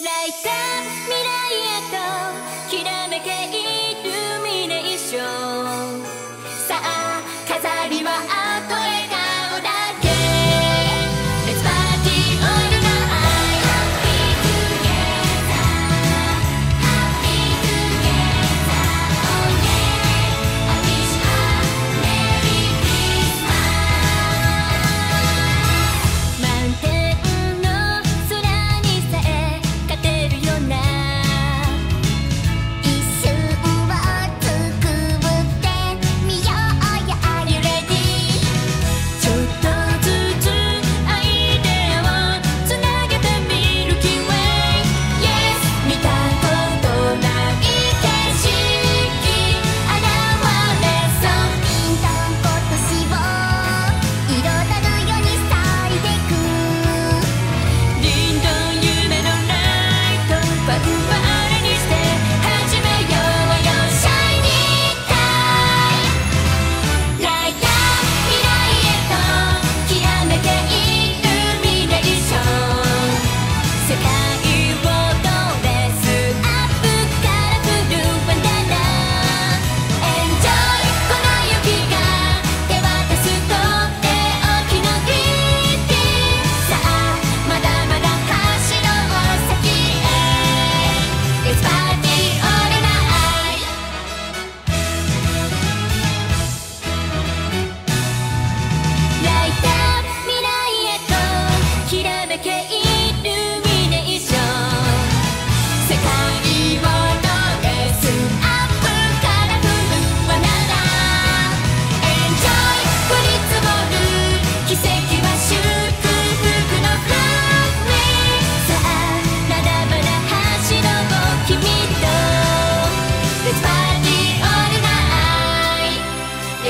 ライター未来へと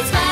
It's my